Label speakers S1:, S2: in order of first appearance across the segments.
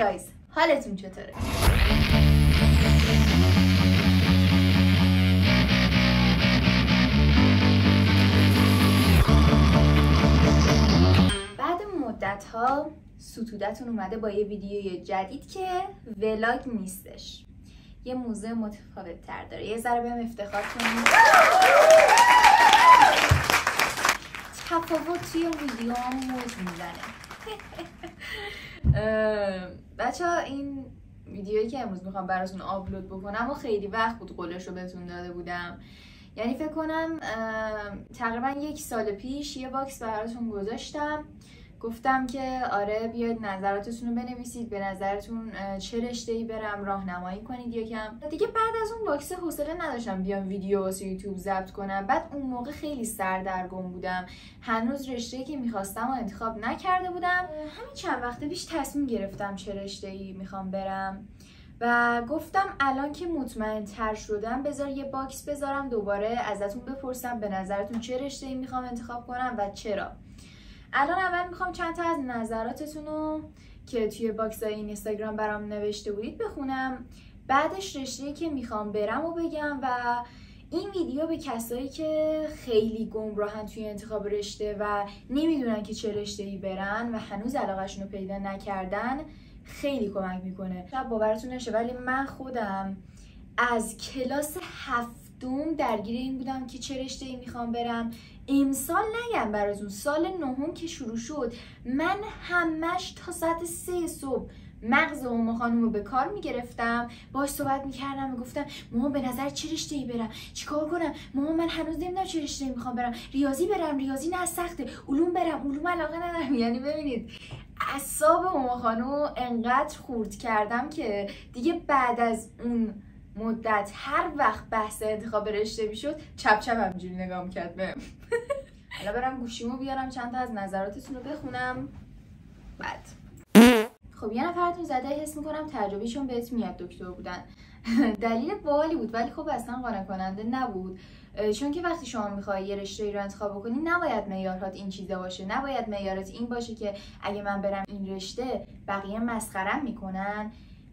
S1: گایز حالتون چطوره؟ بعد مدت ها ستودتون اومده با یه ویدیوی جدید که ولاگ نیستش. یه موزه متفاوت تر داره. یه ذره بهم افتخار کنید. تفاوت توی ویدیو موز می‌زنه. بچه ها این ویدیویی که امروز می‌خوام براتون آپلود بکنم و خیلی وقت بود قولش رو بهتون داده بودم. یعنی فکر کنم تقریبا یک سال پیش یه box براتون گذاشتم. گفتم که آره بیاید نظراتتون رو بنویسید به نظرتون چه رشته ای برم راهنمایی کنید یکم. دیگه بعد از اون box حوصله نداشتم بیام ویدیو واسه یوتیوب ضبط کنم. بعد اون موقع خیلی سردرگم بودم. هنوز رشته که می‌خواستم و انتخاب نکرده بودم. همین چند وقته پیش تصمیم گرفتم چه رشته ای می‌خوام برم. و گفتم الان که مطمئن تر شدم بذار یه box بذارم دوباره ازتون بپرسم به نظرتون چه رشته ای می‌خوام انتخاب کنم و چرا. الان اول می‌خوام چند تا از نظراتتون رو که توی box های این اینستاگرام برام نوشته بودید بخونم. بعدش رشته که می‌خوام برم و بگم و این ویدیو به کسایی که خیلی گمراهن توی انتخاب رشته و نمی‌دونن که چه رشته ای برن و هنوز علاقهشون رو پیدا نکردن خیلی کمک می‌کنه. شاید باورتون نشه ولی من خودم از کلاس هفتم درگیر این بودم که چه رشته ای می‌خوام برم. امسال نگم براتون سال نهم که شروع شد. من همش تا ساعت سه صبح مغز اوما خانم رو به کار می‌گرفتم. باش صحبت می‌کردم می‌گفتم ماما به نظر چه رشته ای برم؟ چیکار کنم؟ ماما من هنوز نمی‌دونم چه رشته ای می‌خوام برم. ریاضی برم ریاضی نه سخته. علوم برم علوم علاقه ندارم. یعنی ببینید اعصاب اوما خانم انقدر خورد کردم که دیگه بعد از اون مدت هر وقت بحث انتخاب رشته می‌شد چپ چپ همینجوری نگاه می‌کرد بهم. حالا برم گوشیمو بیارم چند تا از نظراتتون رو بخونم. بعد. خب یه نفرتون زده حس می‌کنم تجربیشون بهت میاد دکتر بودن. دلیل بالی بود ولی خب اصلا قانع کننده نبود چون که وقتی شما می‌خوای یه رشته رو انتخاب بکنی نباید معیارات این چیزا باشه. نباید معیارات این باشه که اگه من برم این رشته بقیه مسخرم می‌کنن.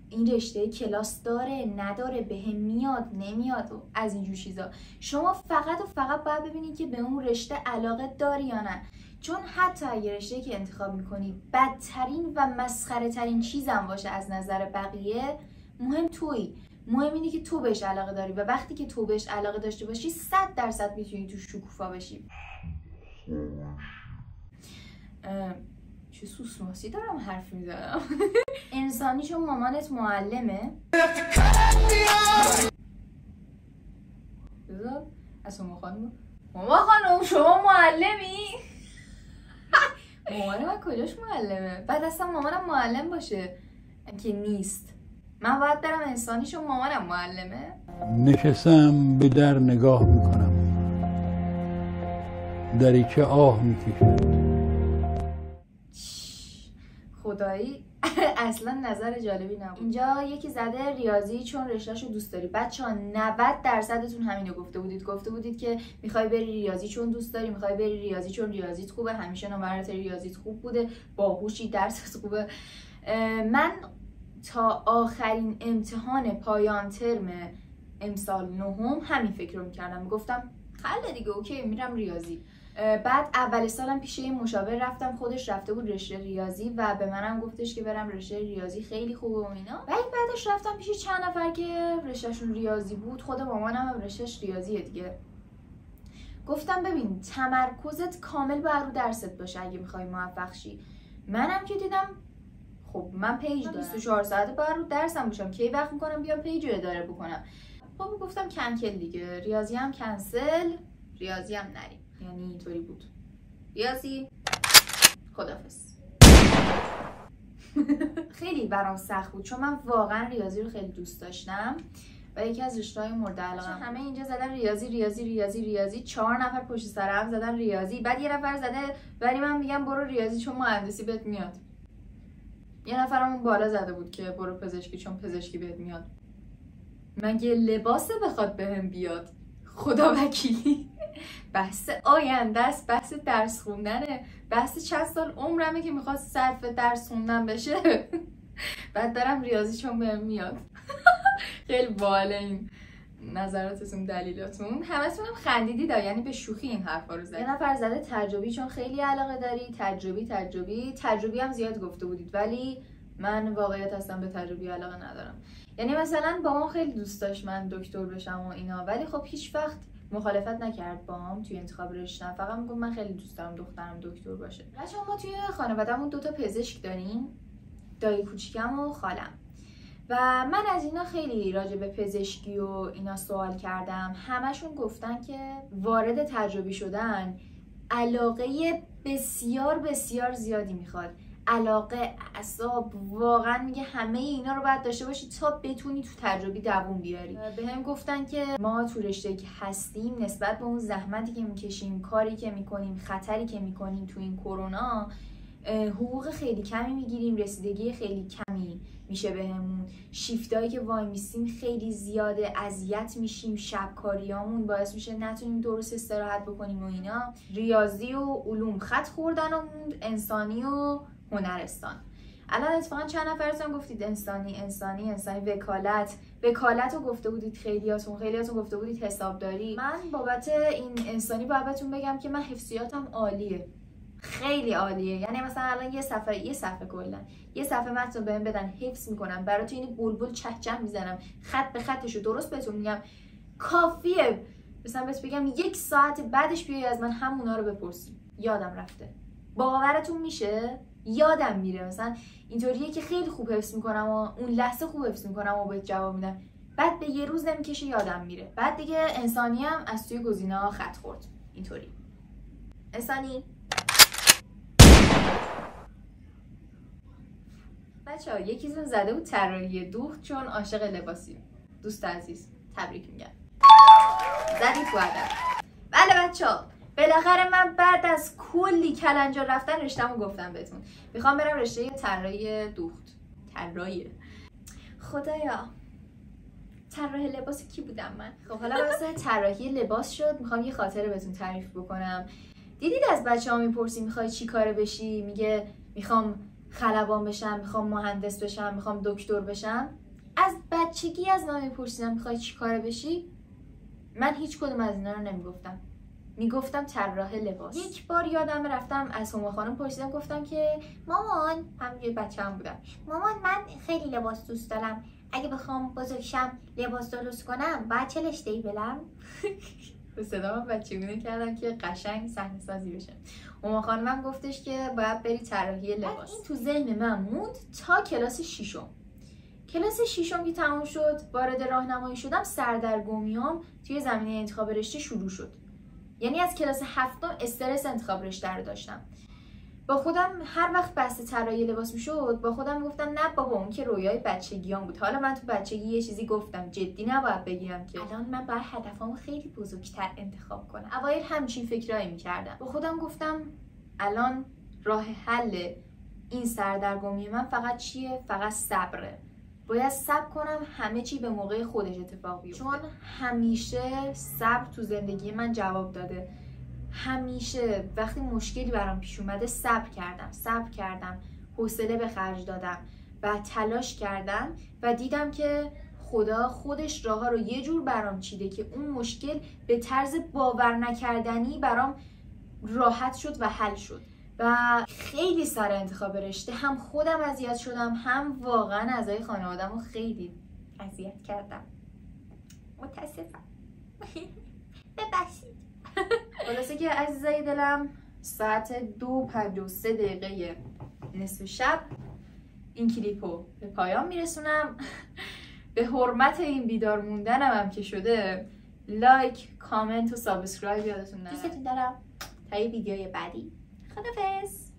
S1: این رشته کلاس داره نداره به هم میاد نمیاد و از اینجور چیزا. شما فقط و فقط باید ببینید که به اون رشته علاقه داری یا نه. چون حتی اگه رشته که انتخاب می‌کنی بدترین و مسخره ترین چیزم باشه از نظر بقیه مهم توی مهم اینه که تو بهش علاقه داری و وقتی که تو بهش علاقه داشته باشی صد درصد می‌تونی تو شکوفا بشی. چه سوسماسی دارم حرف می‌زنم؟ انسانی چون مامانت معلمه. بذار از ماما خانم ماما خانم شما معلمی؟ مامان من کجاش معلمه؟ بعد اصلا مامانم معلم باشه. که نیست. من باید برم انسانی چون مامانم معلمه.
S2: نشستم به در نگاه می‌کنم. دریچه آه می‌کشد.
S1: خدایی اصلا نظر جالبی نبود. اینجا یکی زده ریاضی چون رشتهش رو دوست داری. بچه ها 90 درصدتون همینو گفته بودید. گفته بودید که می‌خوای بری ریاضی چون دوست داری می‌خوای بری ریاضی چون ریاضیت خوبه. همیشه نمرات ریاضیت خوب بوده. باهوشی درست خوبه. من تا آخرین امتحان پایان ترم من سال نهم همین فکر رو می‌کردم. می‌گفتم خب دیگه OK میرم ریاضی. بعد اول سالم پیش یه مشاور رفتم خودش رفته بود رشته ریاضی و به منم گفتش که برم رشته ریاضی خیلی خوبه و اینا. ولی بعدش رفتم پیش چند نفر که رشتهشون ریاضی بود. خود مامانم هم رشتهش ریاضیه دیگه. گفتم ببین تمرکزت کامل باید رو درست باشه اگه می‌خوای موفق شی. منم که دیدم خب من page دارم. 24 ساعت باید رو درسم باشم. کی وقت می‌کنم بیام page رو اداره بکنم. خب گفتم کنکل دیگه. ریاضی هم کنسل ریاضی هم نریم. یعنی اینطوری بود. ریاضی خدافز خیلی برام سخت بود چون من واقعا ریاضی رو خیلی دوست داشتم و یکی از رشته های مورد علاقه همه اینجا زدن ریاضی ریاضی ریاضی ریاضی چهار نفر پشت سر هم زدن ریاضی بعد یه نفر زده ولی من میگم برو ریاضی چون مهندسی بهت میاد. یه نفرمون بالا زده بود که برو پزشکی چون پزشکی بهت میاد. مگه لباسه بخواد بهم بیاد؟ خدا وکیلی. بحث آینده است بحث درس خوندنه. بحث چند سال عمرمه که می‌خواست صرف درس خوندن بشه. بعد برم ریاضی چون بهم میاد. خیلی باله این نظراتتون دلیلاتون. همتون هم خندیدی دا یعنی به شوخی این حرفا رو زدید یه نفر زده تجربی چون خیلی علاقه داری. تجربی تجربی. تجربی هم زیاد گفته بودید ولی من واقعیت هستم به تجربی علاقه ندارم. یعنی مثلا با خیلی دوست داشت من دکتر بشم و اینا. ولی خب هیچ وقت مخالفت نکرد با هم توی انتخاب رشتم. فقط میگم من خیلی دوست دارم دخترم دکتر باشه. بچه ما توی خانوادهمون دوتا پزشک داریم. دایی کوچیکم و خالم. و من از اینا خیلی راجع به پزشکی و اینا سوال کردم. همشون گفتن که وارد تجربی شدن علاقه بسیار بسیار زیادی می‌خواد. علاقه اعصاب واقعا میگه همه اینا رو باید داشته باشی تا بتونی تو تجربی دووم بیاری. به هم گفتن که ما تو رشته که هستیم نسبت به اون زحمتی که می‌کشیم کاری که می‌کنیم خطری که می‌کنیم تو این کرونا حقوق خیلی کمی می‌گیریم رسیدگی خیلی کمی میشه بهمون. شیفتایی که وای میسیم خیلی زیاده اذیت میشیم شب کاریامون باعث میشه نتونیم درست استراحت بکنیم و اینا. ریاضی و علوم خط خوردن و انسانی و هنرستان. الان اتفاقا چند نفرتون گفتید انسانی انسانی انسانی وکالت. وکالت رو گفته بودید خیلیاتون خیلیاتون گفته بودید حسابداری. من بابت این انسانی بابتون بگم که من حفظیاتم عالیه. خیلی عالیه. یعنی مثلا الان یه صفحه یه صفحه کلا یه صفحه متن بهم بدن حفظ می‌کنم. براتون این بلبل چهچم می‌زنم. خط به خطشو درست بهتون میگم. کافیه. مثلا بهت بگم یک ساعت بعدش بیای از من همونا رو بپرسی. یادم رفته. باورتون میشه؟ یادم میره. مثلا اینطوریه که خیلی خوب حفظ می‌کنم و اون لحظه خوب حفظ می‌کنم و بهت جواب میدم. بعد به یه روز نمی‌کشه یادم میره. بعد دیگه انسانی هم از توی گزینه خط خورد. اینطوری. انسانی. بچه ها یکیتون زده بود طراحی دوخت چون عاشق لباسی. دوست عزیز تبریک میگم. زدی تو بله بچه ها بالاخره من بعد از کلی کلنجا رفتن رشتهمو گفتم بهتون. می‌خوام برم رشته طراحی دوخت. طراحی. خدایا. طراح لباس کی بودم من؟ خب حالا واسه طراحی لباس شد. می‌خوام یه خاطره بهتون تعریف بکنم. دیدید از بچه ها می‌پرسی می‌خوای چی کاره بشی؟ میگه می‌خوام خلبان بشم می‌خوام مهندس بشم می‌خوام دکتر بشم. از بچگی از من میپرسیدم می‌خوای چی کاره بشی؟ من هیچ کدوم از اینا رو نمی‌گفتم. می‌گفتم طراح لباس. یک بار یادم رفتم از هما خانم پرسیدم گفتم که مامان هم یه بچه هم بودم. مامان من خیلی لباس دوست دارم. اگه بخوام بزرگشم لباس درست کنم باید چه لشته ای بلم به صدا بچگونه کردم که قشنگ صحنه سازی بشه. هما خانمم گفتش که باید بری طراحی لباس این تو ذهن من موند تا کلاس ششم. کلاس ششم که تموم شد وارد راهنمایی شدم سردرگمیام توی زمینه انتخاب رشته شروع شد. یعنی از کلاس هفتم استرس انتخاب رشته رو داشتم. با خودم هر وقت بحث طراحی لباس می‌شد با خودم گفتم نه بابا اون که رویای بچگیام بود. حالا من تو بچگی یه چیزی گفتم جدی نباید بگیرم که. الان من باید هدفامو خیلی بزرگتر انتخاب کنم. اوایل همچین فکرایی می‌کردم. با خودم گفتم الان راه حل این سردرگمی من فقط چیه؟ فقط صبره. باید صبر کنم همه چی به موقع خودش اتفاق بیفته. چون همیشه صبر تو زندگی من جواب داده. همیشه وقتی مشکلی برام پیش اومده صبر کردم صبر کردم حوصله به خرج دادم و تلاش کردم و دیدم که خدا خودش راه رو یه جور برام چیده که اون مشکل به طرز باور نکردنی برام راحت شد و حل شد. و خیلی سر انتخاب رشته هم خودم اذیت شدم هم واقعا اعضای خانوادم رو خیلی اذیت کردم. متاسفم. ببخشید. خلاصه که عزیزای دلم ساعت دو پنج و سه دقیقه نصف شب این کلیپ رو به پایان میرسونم. به حرمت این بیدار موندنم هم که شده like comment و subscribe یادتون نره. دوستتون دارم. تا ویدیوی بعدی. خدافظ